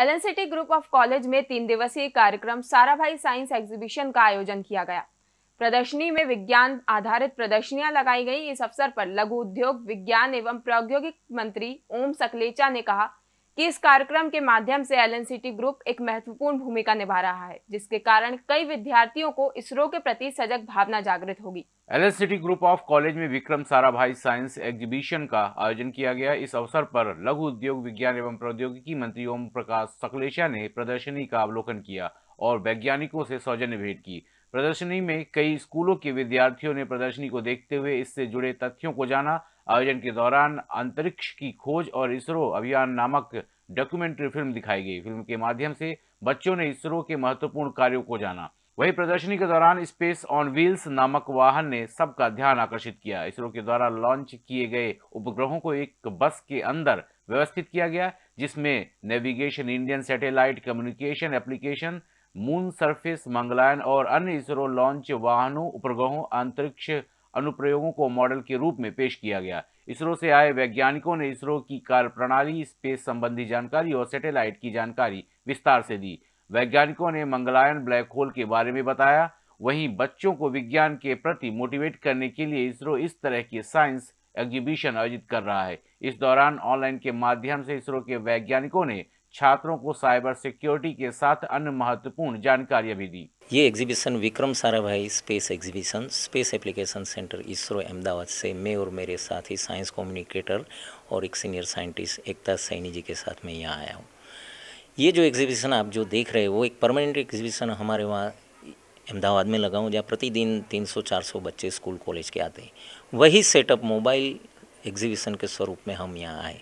एलएनसिटी group of college में तीन दिवसीय कार्यक्रम साराभाई साइंस एग्जीबिशन का आयोजन किया गया। प्रदर्शनी में विज्ञान आधारित प्रदर्शनियाँ लगाई गई। इस अवसर पर लघु उद्योग, विज्ञान एवं प्रौद्योगिक मंत्री ओम सकलेचा ने कहा कि इस कार्यक्रम के माध्यम से एलएनसीटी ग्रुप एक महत्वपूर्ण भूमिका निभा रहा है, जिसके कारण कई विद्यार्थियों को इसरो के प्रति सजग भावना जागृत होगी। एलएनसीटी ग्रुप ऑफ़ कॉलेज में विक्रम साराभाई साइंस एग्जीबिशन का आयोजन किया गया। इस अवसर पर लघु उद्योग विज्ञान एवं प्रौद्योगिकी मंत्री ओम प्रकाश सकलेशा ने प्रदर्शनी का अवलोकन किया और वैज्ञानिकों से सौजन्य भेंट की। प्रदर्शनी में कई स्कूलों के विद्यार्थियों ने प्रदर्शनी को देखते हुए इससे जुड़े तथ्यों को जाना। आयोजन के दौरान अंतरिक्ष की खोज और इसरो अभियान नामक डॉक्यूमेंट्री फ़िल्म दिखाई गई। फ़िल्म के माध्यम से बच्चों ने इसरो के महत्वपूर्ण कार्यों को जाना। वही प्रदर्शनी के दौरान स्पेस ऑन व्हील्स नामक वाहन ने सबका ध्यान आकर्षित किया। इसरो के द्वारा लॉन्च किए गए उपग्रहों को एक बस के अंदर व्यवस्थित किया गया, जिसमें navigation, Indian satellite communication application moon surface, Mangalyaan और अन्य इसरो लॉन्च वाहनों, उपग्रहों, अंतरिक्ष अनुप्रयोगों को मॉडल के रूप में पेश किया गया। इसरो से आए वैज्ञानिकों ने इसरो की कार्य प्रणाली स्पेस संबंधी जानकारी और सैटेलाइट की जानकारी विस्तार से दी। वैज्ञानिकों ने मंगलायन ब्लैक होल के बारे में बताया। वहीं बच्चों को विज्ञान के प्रति मोटिवेट करने के लिए इसरो इस तरह की साइंस एग्जीबिशन आयोजित कर रहा है। इस दौरान ऑनलाइन के माध्यम से इसरो के वैज्ञानिकों ने छात्रों को साइबर सिक्योरिटी के साथ अन्य महत्वपूर्ण जानकारियाँ भी दी। ये exhibition Vikram Sarabhai space exhibition space application centre ISRO, Ahmedabad से मैं और मेरे साथी साइंस कम्युनिकेटर और एक सीनियर साइंटिस्ट एकता सैनी जी के साथ मैं यहाँ आया हूँ। ये जो एग्जीबिशन आप जो देख रहे हैं, वो एक परमानेंट एग्जीबिशन हमारे वहाँ अहमदाबाद में लगा हूँ, जहाँ प्रतिदिन 300-400 बच्चे स्कूल कॉलेज के आते हैं। वही सेटअप मोबाइल एग्जीबिशन के स्वरूप में हम यहाँ आए।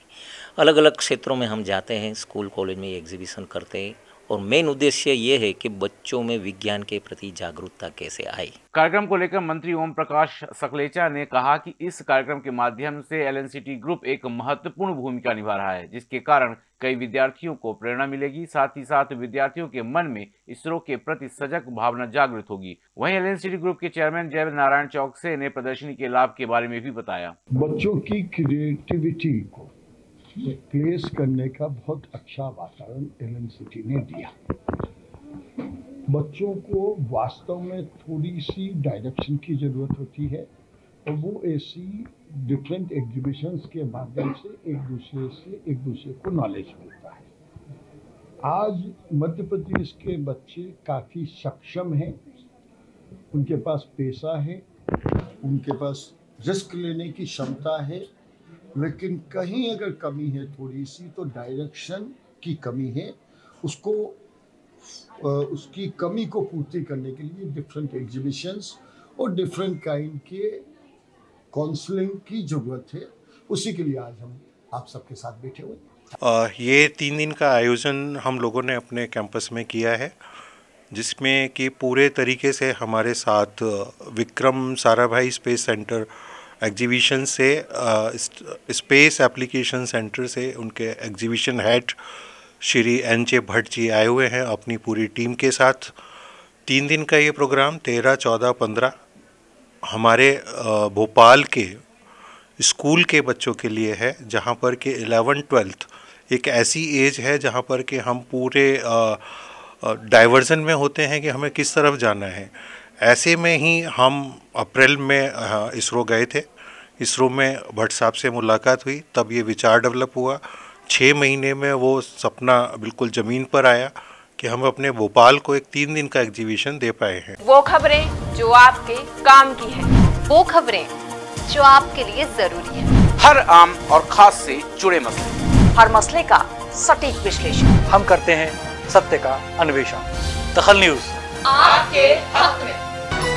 अलग अलग क्षेत्रों में हम जाते हैं, स्कूल, कॉलेज में एग्जीबिशन करते हैं और मेन उद्देश्य ये है कि बच्चों में विज्ञान के प्रति जागरूकता कैसे आए। कार्यक्रम को लेकर मंत्री ओम प्रकाश सकलेचा ने कहा कि इस कार्यक्रम के माध्यम से एलएनसीटी ग्रुप एक महत्वपूर्ण भूमिका निभा रहा है जिसके कारण कई विद्यार्थियों को प्रेरणा मिलेगी साथ ही साथ विद्यार्थियों के मन में इसरो के प्रति सजग भावना जागृत होगी। वहीं एलएनसीटी ग्रुप के चेयरमैन जय नारायण चौकसे ने प्रदर्शनी के लाभ के बारे में भी बताया। बच्चों की क्रिएटिविटी को प्लेस करने का बहुत अच्छा वातावरण एल सिटी ने दिया। बच्चों को वास्तव में थोड़ी सी डायरेक्शन की ज़रूरत होती है और वो ऐसी डिफरेंट एग्जीबिशंस के माध्यम से एक दूसरे से एक दूसरे को नॉलेज मिलता है। आज मध्य प्रदेश के बच्चे काफ़ी सक्षम हैं। उनके पास पैसा है, उनके पास रिस्क लेने की क्षमता है लेकिन कहीं अगर कमी है थोड़ी सी तो डायरेक्शन की कमी है। उसको उसकी कमी को पूर्ति करने के लिए डिफरेंट एग्जीबिशंस और डिफरेंट काइंड के काउंसलिंग की ज़रूरत है। उसी के लिए आज हम आप सबके साथ बैठे हुए ये तीन दिन का आयोजन हम लोगों ने अपने कैंपस में किया है, जिसमें कि पूरे तरीके से हमारे साथ Vikram Sarabhai space centre exhibition से स्पेस एप्लीकेशन सेंटर से उनके exhibition head Shri N J Bhatt ji आए हुए हैं अपनी पूरी टीम के साथ। तीन दिन का ये प्रोग्राम तेरह, चौदह, पंद्रह, हमारे भोपाल के स्कूल के बच्चों के लिए है, जहाँ पर कि एलेवन ट्वेल्थ एक ऐसी एज है जहाँ पर कि हम पूरे डाइवर्जन में होते हैं कि हमें किस तरफ़ जाना है। ऐसे में ही हम अप्रैल में इसरो गए थे। इसरो में भट्ट साहब से मुलाकात हुई तब ये विचार डेवलप हुआ। छः महीने में वो सपना बिल्कुल ज़मीन पर आया कि हम अपने भोपाल को एक तीन दिन का एग्जीबिशन दे पाए हैं। वो खबरें जो आपके काम की है। वो खबरें जो आपके लिए ज़रूरी है। हर आम और खास से जुड़े मसले। हर मसले का सटीक विश्लेषण। हम करते हैं सत्य का अन्वेषण। दखल न्यूज़। आपके हक में।